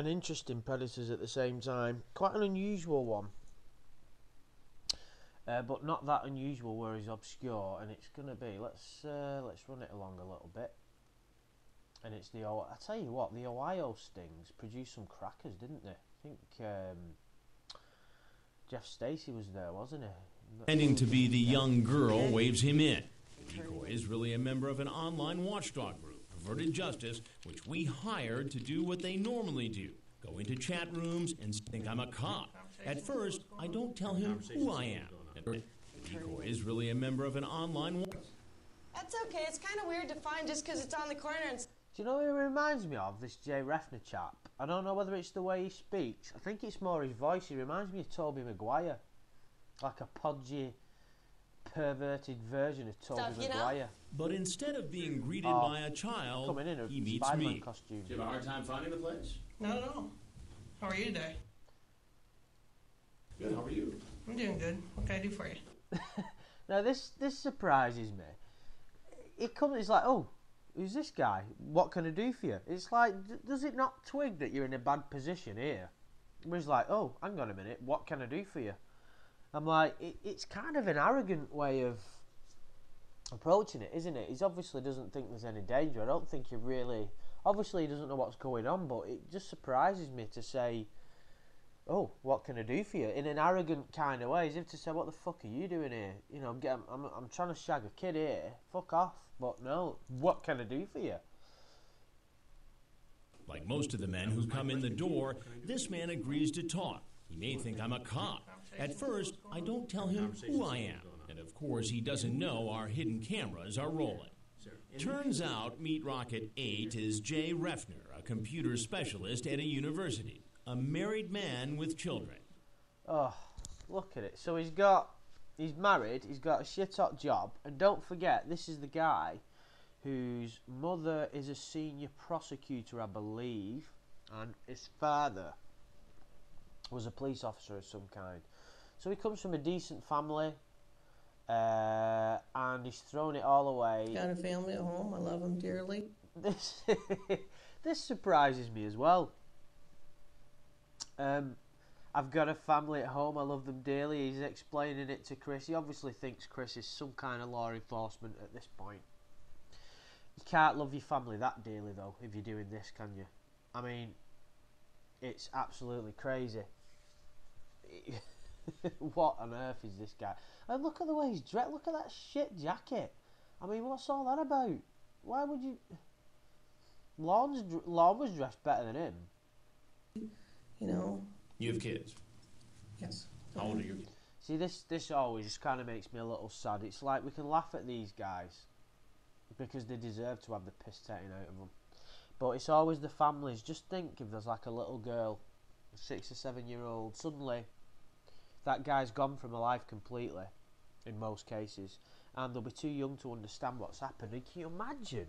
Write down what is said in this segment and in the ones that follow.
An interesting predators at the same time. Quite an unusual one. Uh, but not that unusual where he's obscure and it's going to be let's uh, let's run it along a little bit and it's the Oh I tell you what the Ohio Stings produced some crackers didn't they I think um, Jeff Stacy was there wasn't he Pretending to be the young girl waves him in. The decoy is really a member of an online watchdog group, Perverted Justice, which we hired to do what they normally do go into chat rooms and think I'm a cop. At first, I don't tell him who I am. The decoy is really a member of an online. Wa- That's okay. It's kind of weird to find just because it's on the corner and. do you know who he reminds me of this Jay Reffner chap I don't know whether it's the way he speaks I think it's more his voice he reminds me of Tobey Maguire like a podgy perverted version of Tobey Stuff, you know? Maguire But instead of being hmm. greeted Oh, by a child, coming in a he meets Spider-Man me. costume Do you have a hard time finding the place? Not at all. How are you today? Good. How are you? I'm doing good. What can I do for you? Now this this surprises me. It comes. It's like, oh, who's this guy? What can I do for you? It's like, d- does it not twig that you're in a bad position here? Where he's like, oh, hang on a minute, what can I do for you? I'm like, it, it's kind of an arrogant way of approaching it, isn't it? He obviously doesn't think there's any danger. I don't think he really. Obviously, he doesn't know what's going on, but it just surprises me to say, oh, what can I do for you? In an arrogant kind of way, as if to say, what the fuck are you doing here? You know, I'm, getting, I'm, I'm trying to shag a kid here. Fuck off. But no, what can I do for you? Like most of the men who come in the door, this man agrees to talk. He may think I'm a cop. At first, I don't tell him who I am. And of course, he doesn't know our hidden cameras are rolling. Turns out Meat Rocket 8 is Jay Reffner, a computer specialist at a university, a married man with children. Oh, look at it. So he's got, he's married, he's got a shit hot job, and don't forget, this is the guy whose mother is a senior prosecutor, I believe, and his father was a police officer of some kind. So he comes from a decent family, uh, and he's thrown it all away. Got a family at home. I love them dearly. this this surprises me as well. Um, I've got a family at home. I love them dearly. He's explaining it to Chris. He obviously thinks Chris is some kind of law enforcement at this point. You can't love your family that dearly, though, if you're doing this, can you? I mean, it's absolutely crazy. what on earth is this guy? And look at the way he's dressed. Look at that shit jacket. I mean, what's all that about? Why would you? Lorne's dr- Lon was dressed better than him. You know. You have kids. Yes. How old are your kids? See, this this always just kind of makes me a little sad. It's like we can laugh at these guys because they deserve to have the piss taken out of them, but it's always the families. Just think if there's like a little girl, a six or seven year old, suddenly that guy's gone from a life completely, in most cases, and they'll be too young to understand what's happening. Can you imagine?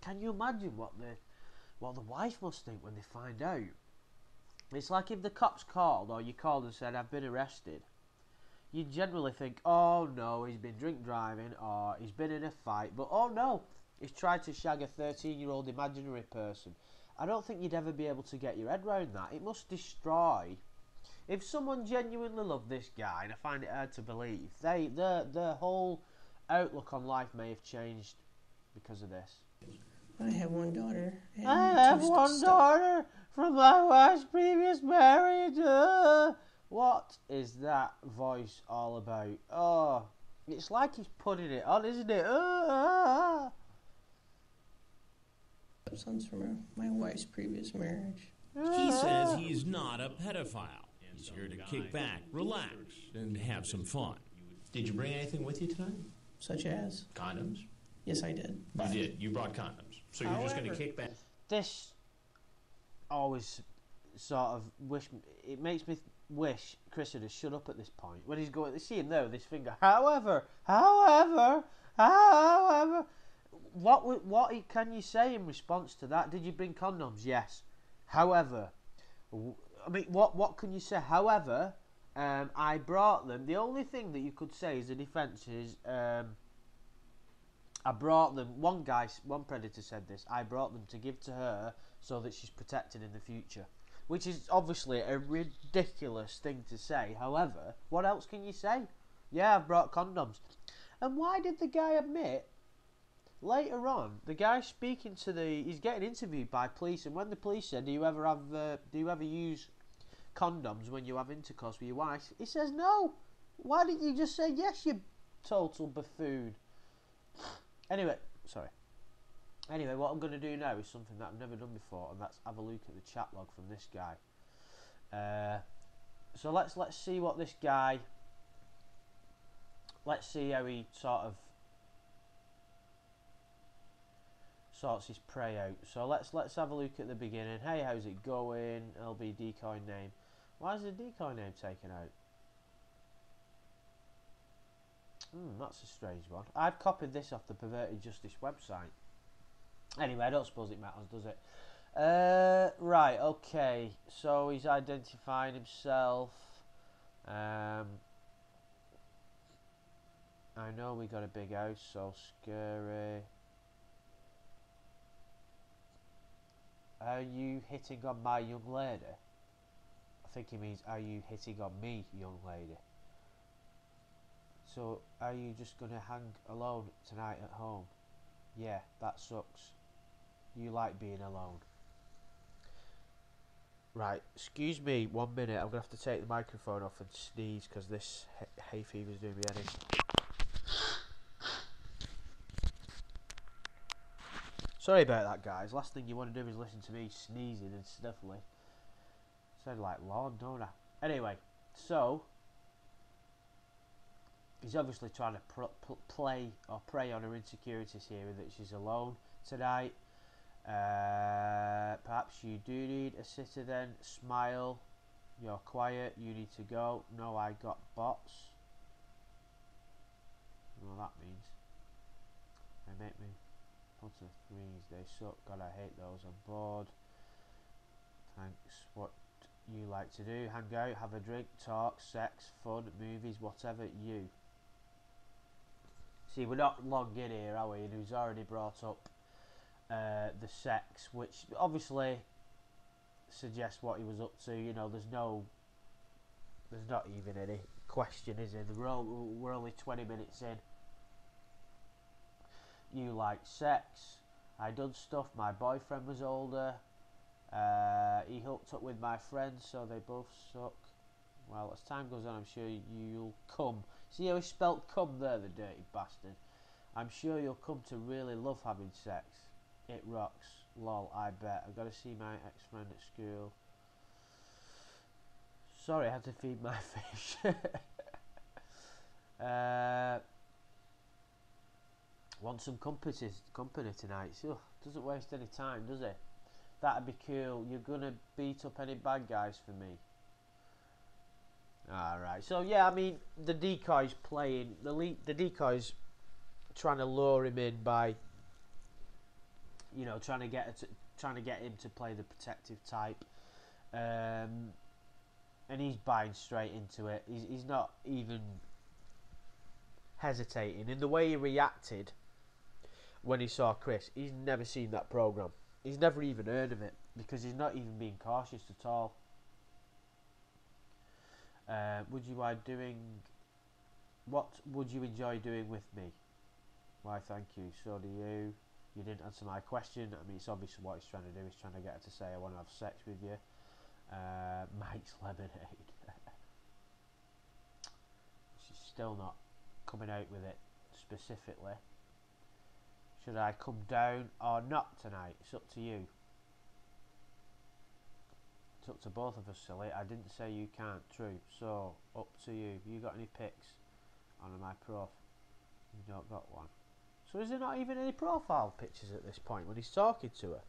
Can you imagine what the what the wife must think when they find out? It's like if the cops called or you called and said, I've been arrested. You generally think, oh no, he's been drink driving or he's been in a fight, but oh no, he's tried to shag a 13 year old imaginary person. I don't think you'd ever be able to get your head round that. It must destroy. If someone genuinely loved this guy, and I find it hard to believe, they their their whole outlook on life may have changed because of this. I have one daughter. And I have one st- daughter from my wife's previous marriage. Uh, what is that voice all about? Oh, it's like he's putting it on, isn't it? Uh, Sons from my wife's previous marriage. He says he's not a pedophile. He's here to kick back, relax, and have some fun. Did you bring anything with you tonight? Such as? Condoms. Yes, I did. You did. You brought condoms. So you're just going to kick back. this always sort of wish. It makes me wish Chris would have shut up at this point when he's going. To see him there with his finger. However, however, however, what what can you say in response to that? Did you bring condoms? Yes. However, w- I mean, what what can you say? However, um, I brought them. The only thing that you could say as a defence is. Um, I brought them. One guy, one predator said this. I brought them to give to her so that she's protected in the future. Which is obviously a ridiculous thing to say. However, what else can you say? Yeah, I've brought condoms. And why did the guy admit later on? The guy speaking to the he's getting interviewed by police, and when the police said, "Do you ever have? Uh, do you ever use condoms when you have intercourse with your wife?" He says, "No." Why didn't you just say yes, you total buffoon? Anyway, sorry. Anyway, what I'm going to do now is something that I've never done before, and that's have a look at the chat log from this guy. Uh, so let's let's see what this guy. Let's see how he sort of sorts his prey out. So let's let's have a look at the beginning. Hey, how's it going? LB decoy name. Why is the decoy name taken out? Hmm, that's a strange one. I've copied this off the Perverted Justice website. Anyway, I don't suppose it matters, does it? Uh, right, okay. So he's identifying himself. Um, I know we got a big house, so scary. Are you hitting on my young lady? I think he means, are you hitting on me, young lady? So, are you just going to hang alone tonight at home? Yeah, that sucks. You like being alone. Right, excuse me one minute. I'm going to have to take the microphone off and sneeze because this hay fever's doing me head Sorry about that, guys. Last thing you want to do is listen to me sneezing and sniffling. Sound like Lord, don't I? Anyway, so he's obviously trying to play or prey on her insecurities here that she's alone tonight. Uh, perhaps you do need a sitter then. Smile. You're quiet. You need to go. No, I got bots. What that means. They make me bunch of threes. They suck. God, I hate those. I'm bored. Thanks. What you like to do? Hang out, have a drink, talk, sex, fun, movies, whatever you. See, we're not long in here, are we? And he's already brought up uh, the sex, which obviously suggests what he was up to. You know, there's no, there's not even any question, is there? We're, all, we're only 20 minutes in. You like sex. I done stuff. My boyfriend was older. Uh, he hooked up with my friends, so they both suck. Well, as time goes on, I'm sure you'll come. See how he spelt come there, the dirty bastard. I'm sure you'll come to really love having sex. It rocks. Lol, I bet. I've got to see my ex-friend at school. Sorry, I had to feed my fish. uh, want some company, company tonight? So, doesn't waste any time, does it? That'd be cool. You're gonna beat up any bad guys for me. Alright, so yeah, I mean, the decoy's playing, the, the decoy's trying to lure him in by, you know, trying to get to, trying to get him to play the protective type. Um, and he's buying straight into it. He's, he's not even hesitating. In the way he reacted when he saw Chris, he's never seen that program. He's never even heard of it because he's not even being cautious at all. Uh, would you mind doing? What would you enjoy doing with me? Why, thank you. So do you. You didn't answer my question. I mean, it's obvious what he's trying to do. He's trying to get her to say, "I want to have sex with you." Uh, Mike's lemonade. She's still not coming out with it specifically. Should I come down or not tonight? It's up to you. It's up to both of us, silly. I didn't say you can't. True. So, up to you. You got any pics on my prof? You don't got one. So is there not even any profile pictures at this point when he's talking to her?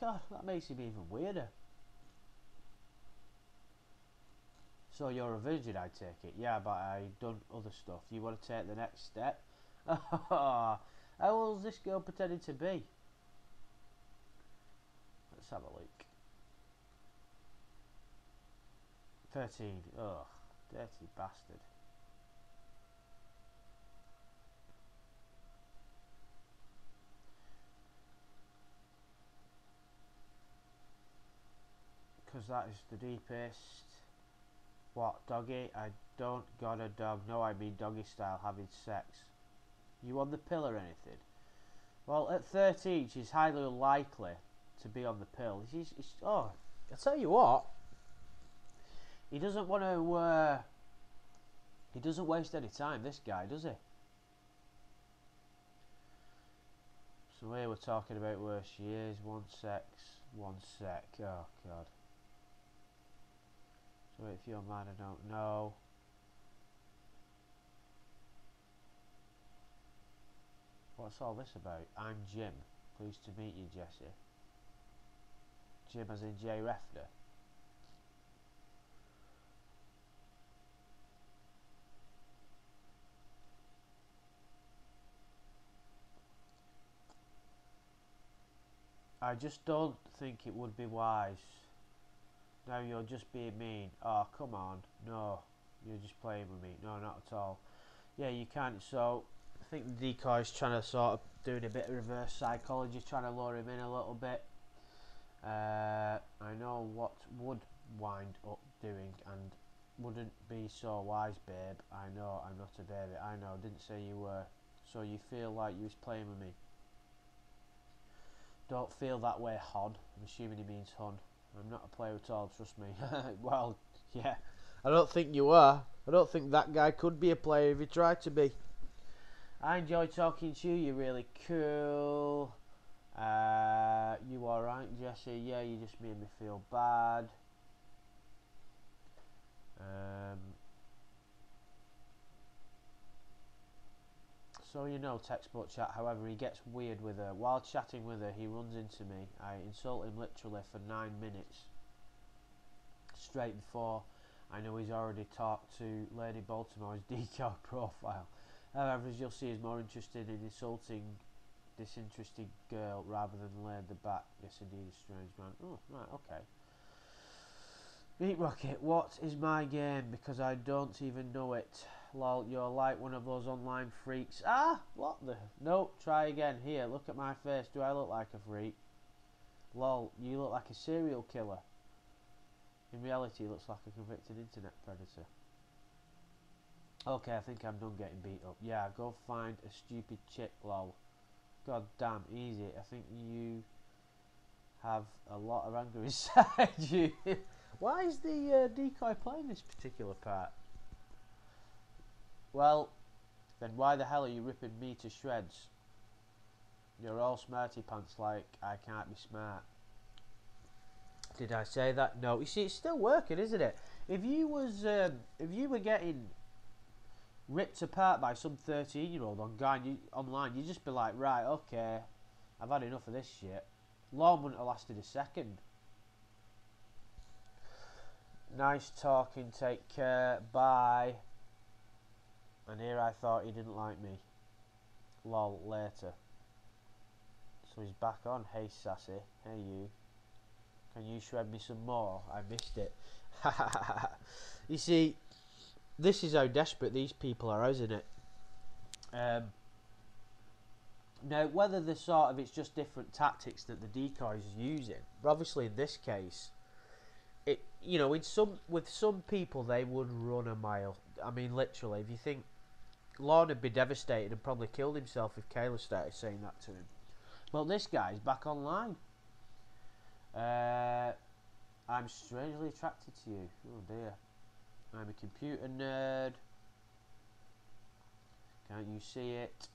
God, that makes him even weirder. So you're a virgin, I take it. Yeah, but I've done other stuff. You want to take the next step? Oh, How old is this girl pretending to be? Let's have a look. 13. Ugh, dirty bastard. Because that is the deepest. What, doggy? I don't got a dog. No, I mean doggy style, having sex. You on the pill or anything? Well, at 13, she's highly unlikely to be on the pill. She's, she's, oh, I tell you what. He doesn't want to. Uh, he doesn't waste any time. This guy, does he? So here we're talking about where she is. One sex, one sec. Oh God. So if you're mad, I don't know. What's all this about? I'm Jim. Pleased to meet you, Jesse. Jim as in Jay Reffner. I just don't think it would be wise. Now you're just being mean. Oh, come on. No, you're just playing with me. No, not at all. Yeah, you can't. So, think the decoy's trying to sort of doing a bit of reverse psychology, trying to lure him in a little bit. Uh, I know what would wind up doing and wouldn't be so wise, babe. I know I'm not a baby. I know. Didn't say you were. So you feel like you was playing with me. Don't feel that way, Hod. I'm assuming he means Hun. I'm not a player at all, trust me. well, yeah. I don't think you are. I don't think that guy could be a player if he tried to be. I enjoy talking to you. You're really cool. Uh, you alright, Jesse? Yeah, you just made me feel bad. Um, So you know textbook chat, however, he gets weird with her. While chatting with her, he runs into me. I insult him literally for nine minutes. Straight before I know he's already talked to Lady Baltimore's decal profile. However, as you'll see, he's more interested in insulting disinterested girl rather than laying the back. Yes, indeed, a strange man. Oh, right, okay. Meat Rocket, what is my game? Because I don't even know it. Lol, you're like one of those online freaks. Ah, what the? No, try again. Here, look at my face. Do I look like a freak? Lol, you look like a serial killer. In reality, he looks like a convicted internet predator. Okay, I think I'm done getting beat up. Yeah, go find a stupid chick, lol. God damn, easy. I think you have a lot of anger inside you. Why is the uh, decoy playing this particular part? Well, then why the hell are you ripping me to shreds? You're all smarty pants like I can't be smart. Did I say that? No. You see, it's still working, isn't it? If you was, um, if you were getting ripped apart by some thirteen-year-old on guy online, you'd just be like, right, okay, I've had enough of this shit. Law wouldn't have lasted a second. Nice talking. Take care. Bye. And here I thought he didn't like me. Lol, later. So he's back on. Hey, sassy. Hey, you. Can you shred me some more? I missed it. you see, this is how desperate these people are, isn't it? Um, now, whether the sort of it's just different tactics that the decoy is using, obviously in this case, it you know, in some with some people they would run a mile. I mean, literally, if you think Lorne would be devastated and probably killed himself if Kayla started saying that to him. Well, this guy's back online. Uh, I'm strangely attracted to you. Oh dear. I'm a computer nerd. Can't you see it?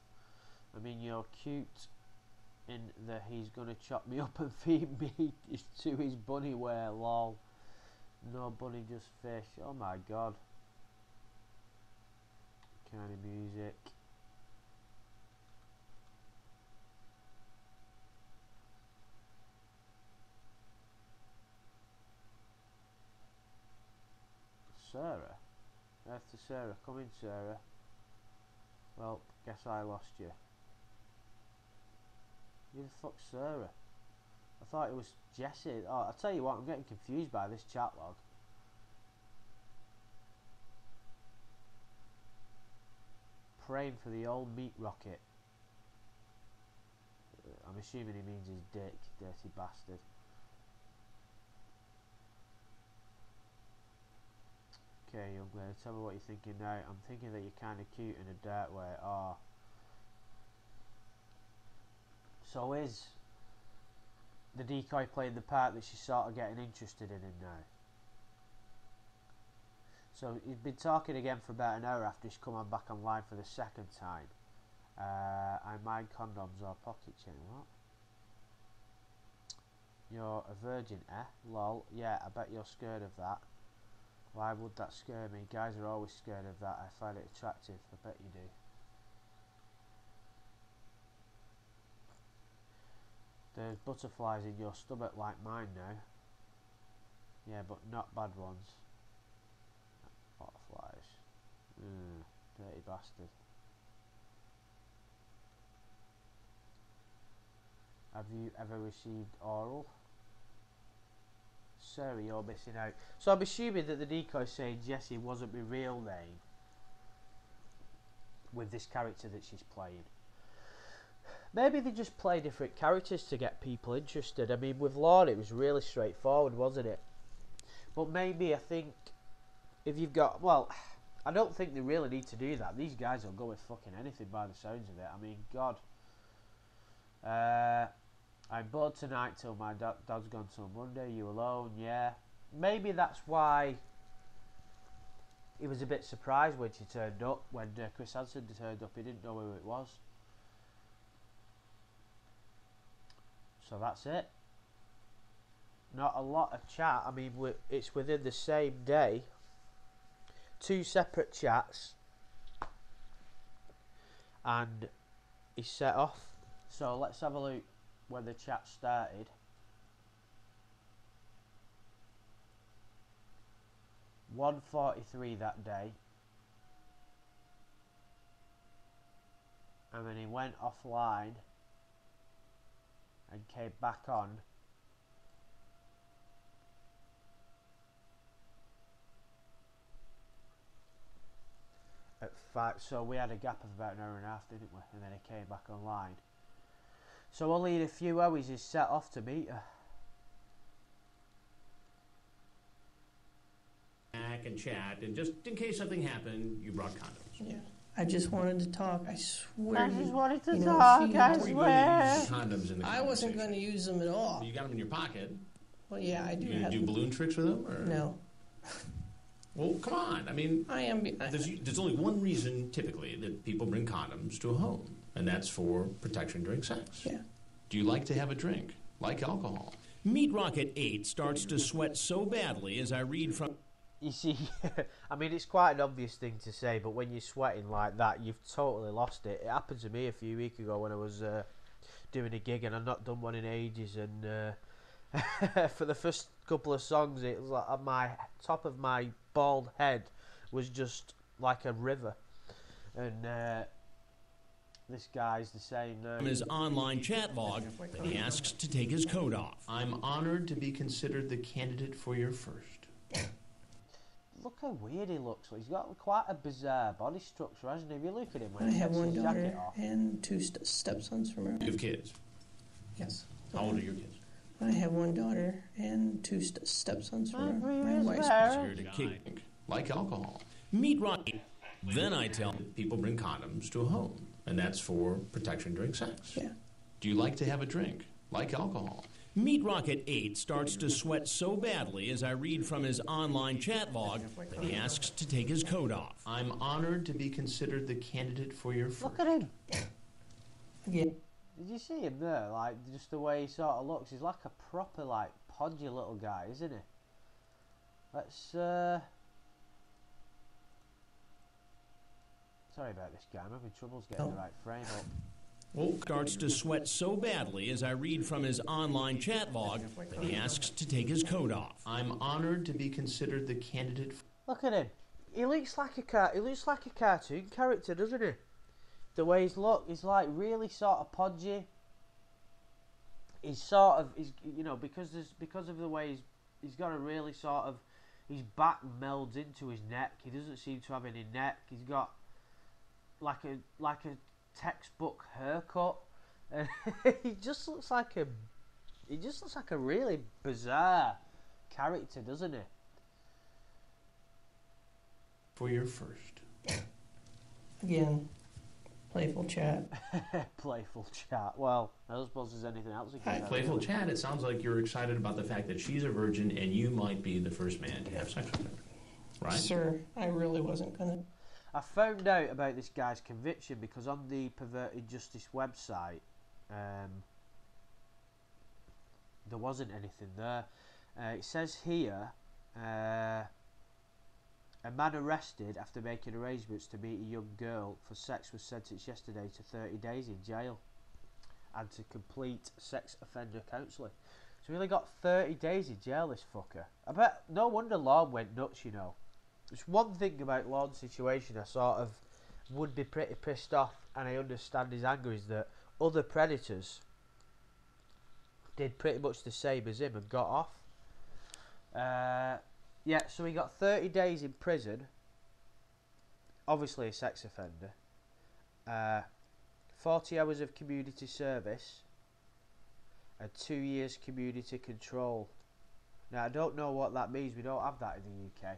I mean, you're cute in that he's to chop me up and feed me to his bunny wear, lol. No bunny, just fish. Oh my god kind of music. Sarah? Earth to Sarah. Come in, Sarah. Well, guess I lost you. Who the fuck's Sarah? I thought it was Jesse. Oh, I'll tell you what, I'm getting confused by this chat log. praying for the old meat rocket. Uh, I'm assuming he means his dick, dirty bastard. Okay, young lady, tell me what you're thinking now. I'm thinking that you're kind of cute in a dark way. Oh. So is the decoy playing the part that she's sort of getting interested in him now? So he's been talking again for about an hour after he's come on back online for the second time. Uh, I mind condoms or pocket chain. What? You're a virgin, eh? Lol. Yeah, I bet you're scared of that. Why would that scare me? Guys are always scared of that. I find it attractive. I bet you do. There's butterflies in your stomach like mine now. Yeah, but not bad ones. Butterflies. Mm, dirty bastard. Have you ever received oral? Sarah, you're missing out. So I'm assuming that the decoy saying Jessie wasn't my real name with this character that she's playing. Maybe they just play different characters to get people interested. I mean, with Laura, it was really straightforward, wasn't it? But maybe I think if you've got, well, I don't think they really need to do that. These guys will go with fucking anything by the sounds of it. I mean, God. Uh, I'm bored tonight till my da- dad's gone till Monday. You alone? Yeah. Maybe that's why he was a bit surprised when she turned up. When uh, Chris Hansen turned up, he didn't know who it was. So that's it. Not a lot of chat. I mean, it's within the same day. Two separate chats. And he's set off. So let's have a look when the chat started. One forty-three that day, and then he went offline and came back on. At five, so we had a gap of about an hour and a half, didn't we? And then he came back online. So only in a few hours he's set off to meet her. Back and chat, and just in case something happened, you brought condoms. Yeah. I just wanted to talk. I swear. you- wanted to you know, talk, she- Were you going to use condoms in the I wasn't going to use them at all. You got them in your pocket. Well, yeah, I do You going have. to do balloon tricks with them? Or? No, Well, come on. I mean, I am. I, there's, there's only one reason typically that people bring condoms to a home, and that's for protection during sex. yeah. Do you like to have a drink? Like alcohol? Meat Rocket 8 starts to sweat so badly as I read from You see, I mean, it's quite an obvious thing to say, but when you're sweating like that, you've totally lost it. It happened to me a few weeks ago when I was uh, doing a gig, and I've not done one in ages. And uh, for the first couple of songs, it was like my top of my bald head was just like a river, and uh, this guy's the same now. his online chat log that he asks to take his coat off. I'm honored to be considered the candidate for your first. Look how weird he looks. He's got quite a bizarre body structure, hasn't he? If you look at him when I he have takes one his daughter jacket off. and two st- stepsons from her. You have kids. Yes. How old are your kids? I have one daughter and two st- stepsons from My her. My wife's. marriage. So you're to kick Like alcohol. Meat Rocket. Then I tell People bring condoms to a home, and that's for protection during sex. Yeah. Do you like to have a drink? Like alcohol? Meat Rocket 8 starts to sweat so badly as I read from his online chat log that he asks to take his coat off. I'm honored to be considered the candidate for your first. Look at him. Yeah. Did you see him there? Like just the way he sort of looks. He's like a proper like podgy little guy, isn't he? Let's. uh... Sorry about this guy. I'm having troubles getting oh. the Oh. right frame up. Well, Starts to sweat so badly as I read from his online chat log that he asks to take his coat off. I'm honored to be considered the candidate. For Look at him. He looks like a car. He looks like a cartoon character, doesn't he? The way he's look, he's like really sort of podgy. He's sort of, he's you know because there's because of the way he's he's got a really sort of his back melds into his neck. He doesn't seem to have any neck. He's got like a like a textbook haircut, and he just looks like a he just looks like a really bizarre character, doesn't he? For your first. Again, playful chat. Playful chat. Well, I don't suppose there's anything else you can Hi. Playful me. chat, it sounds like you're excited about the fact that she's a virgin and you might be the first man to have sex with her. Right? Sir, I really wasn't gonna. I found out about this guy's conviction because on the Perverted Justice website, um, there wasn't anything there. Uh, it says here, uh, a man arrested after making arrangements to meet a young girl for sex was sentenced yesterday to 30 days in jail and to complete sex offender counselling. So he only got 30 days in jail, this fucker. I bet, no wonder Lorne went nuts, you know. There's one thing about Lorne's situation I sort of would be pretty pissed off, and I understand his anger, is that other predators did pretty much the same as him and got off. Uh, yeah, so he got 30 days in prison, obviously a sex offender, uh, 40 hours of community service, and two years community control. Now, I don't know what that means, we don't have that in the UK.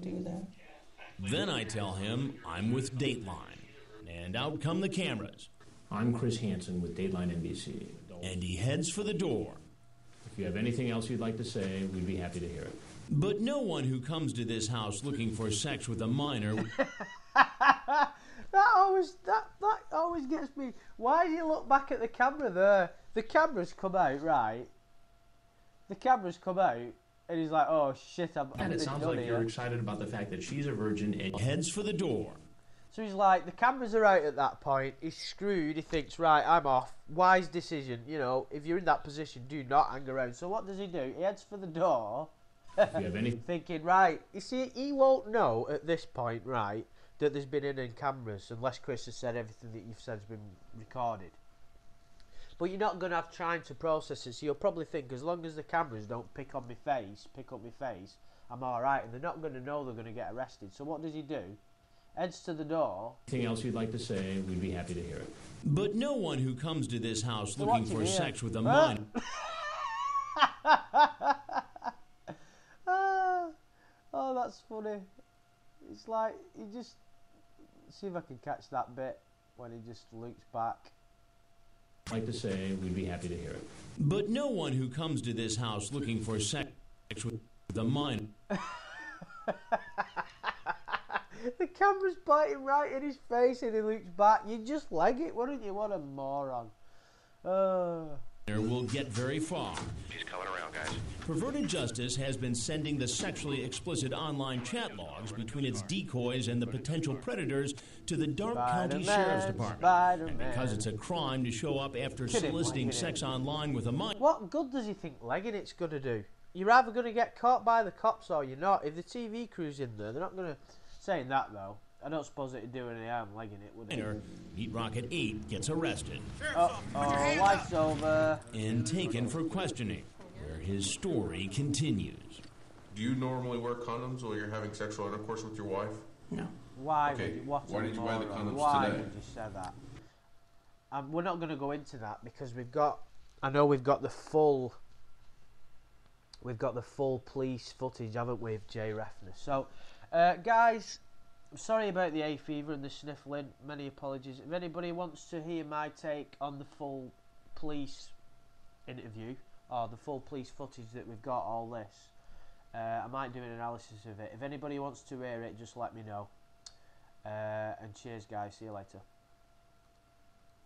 Do that. Then I tell him I'm with Dateline. And out come the cameras. I'm Chris Hansen with Dateline NBC. And he heads for the door. If you have anything else you'd like to say, we'd be happy to hear it. But no one who comes to this house looking for sex with a minor that always that that always gets me. Why do you look back at the camera there? The camera's come out, right? The camera's come out, and he's like, "Oh shit, I'm." And it sounds like you're excited about the fact that she's a virgin and heads for the door. So he's like, the cameras are out at that point. He's screwed. He thinks, right, I'm off. Wise decision. You know, if you're in that position, do not hang around. So what does he do? He heads for the door, you have any thinking, right. You see, he won't know at this point, right, that there's been in cameras unless Chris has said everything that you've said has been recorded. But you're not going to have time to process it, so you'll probably think, as long as the cameras don't pick on my face, pick up my face, I'm all right. And they're not going to know they're going to get arrested. So what does he do? Heads to the door. anything else you'd like to say, we'd be happy to hear it. But no one who comes to this house So looking for here? sex with a Huh? minor Ah, oh, that's funny. It's like he just see if I can catch that bit when he just looks back. Like to say, we'd be happy to hear it. But no one who comes to this house looking for sex with the minor the camera's biting right in his face, and he looks back. You just like it, wouldn't you? What a moron. Uh, will get very far. She's coming around, guys. Perverted Justice has been sending the sexually explicit online chat logs between its decoys and the potential predators to the Darke County Spider-Man, Sheriff's Department. Spider-Man. And because it's a crime to show up after Kidding, soliciting sex online with a minor, what good does he think legging it's going to do? You're either going to get caught by the cops or you're not. If the TV crew's in there, they're not going to. Saying that though, I don't suppose it'd do any harm legging it, would it? Meat Rocket 8 gets arrested Oh, oh, life's over. and taken for questioning, where his story continues. Do you normally wear condoms while you're having sexual intercourse with your wife? No. Why? Okay, Would you, what why did you buy the moron. condoms Why today? would you say that? Um, we're not going to go into that because we've got. I know we've got the full. We've got the full police footage, haven't we, of Jay Reffner? So, uh, guys, I'm sorry about the hay fever and the sniffling. Many apologies. If anybody wants to hear my take on the full police interview or the full police footage that we've got, all this, uh, I might do an analysis of it. If anybody wants to hear it, just let me know. Uh, and cheers, guys. See you later.